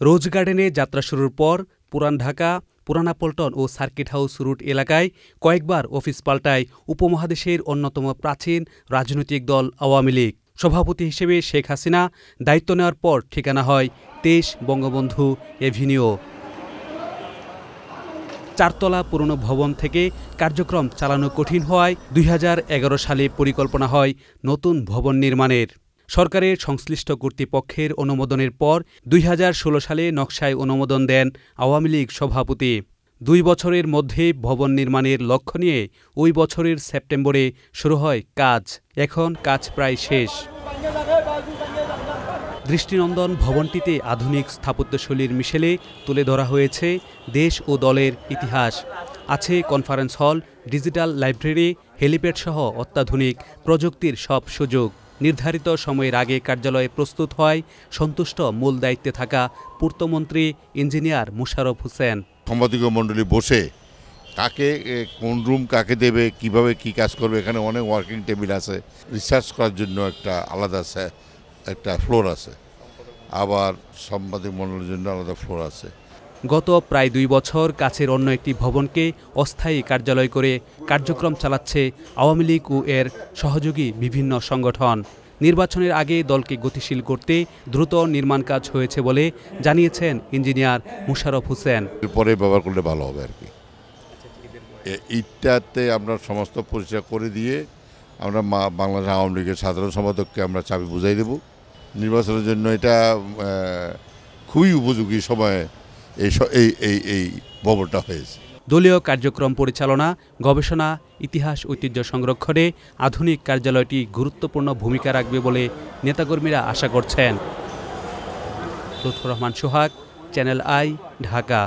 রোজ গার্ডেনে যাত্রা শুরুর পর পুরান ঢাকা, পুরানা পল্টন ও সার্কিট হাউস রুট এলাকায় কয়েকবার অফিস পাল্টায় উপমহাদেশের অন্যতম প্রাচীন রাজনৈতিক দল আওয়ামী লীগ। সভাপতি হিসেবে শেখ হাসিনা দায়িত্ব নেওয়ার পর ঠিকানা হয় তেইশ বঙ্গবন্ধু এভিনিউ। চারতলা পুরনো ভবন থেকে কার্যক্রম চালানো কঠিন হওয়ায় দুই হাজার এগারো সালে পরিকল্পনা হয় নতুন ভবন নির্মাণের। সরকারের সংশ্লিষ্ট কর্তৃপক্ষের অনুমোদনের পর দুই হাজার ষোলো সালে নকশায় অনুমোদন দেন আওয়ামী লীগ সভাপতি। দুই বছরের মধ্যে ভবন নির্মাণের লক্ষ্য নিয়ে ওই বছরের সেপ্টেম্বরে শুরু হয় কাজ। এখন কাজ প্রায় শেষ। দৃষ্টিনন্দন ভবনটিতে আধুনিক স্থাপত্যশৈলীর মিশেলে তুলে ধরা হয়েছে দেশ ও দলের ইতিহাস। আছে conference hall, digital library helipad সহ অত্যাধুনিক প্রযুক্তির সব সুযোগ। নির্ধারিত সময়ের আগে কার্যালয়ে প্রস্তুত হয় সন্তুষ্ট মূল দায়িত্বে থাকা পূর্তমন্ত্রী ইঞ্জিনিয়ার মুশারফ হোসেন। সাংবাদিক মণ্ডলী বসে কাকে কোন রুম কাকে দেবে, কীভাবে কি কাজ করবে, এখানে অনেক ওয়ার্কিং টেবিল আছে। রিসার্চ করার জন্য একটা আলাদা একটা ফ্লোর আছে। আবার সাংবাদিক মণ্ডলীর জন্য আলাদা ফ্লোর আছে। গত প্রায় দুই বছর কাছের অন্য একটি ভবনকে অস্থায়ী কার্যালয় করে কার্যক্রম চালাচ্ছে আওয়ামী লীগ ও এর সহযোগী বিভিন্ন সংগঠন। নির্বাচনের আগে দলকে গতিশীল করতে দ্রুত নির্মাণ কাজ হয়েছে বলে জানিয়েছেন ইঞ্জিনিয়ার মুশারফ হোসেন। পরে ব্যবহার করলে ভালো হবে আর কি। এইটাতে আমরা সমস্ত পরিচয় করে দিয়ে আমরা বাংলাদেশ আওয়ামী লীগের সাধারণ সম্পাদককে আমরা চাবি বুঝাই দেব। নির্বাচনের জন্য এটা খুবই উপযোগী সময়ে এই এই এই ভবনটা হয়েছে। দলীয় কার্যক্রম পরিচালনা, গবেষণা, ইতিহাস, ঐতিহ্য সংরক্ষণে আধুনিক কার্যালয়টি গুরুত্বপূর্ণ ভূমিকা রাখবে বলে নেতাকর্মীরা আশা করছেন। Lutfor Rahman Sohag, Channel I, Dhaka.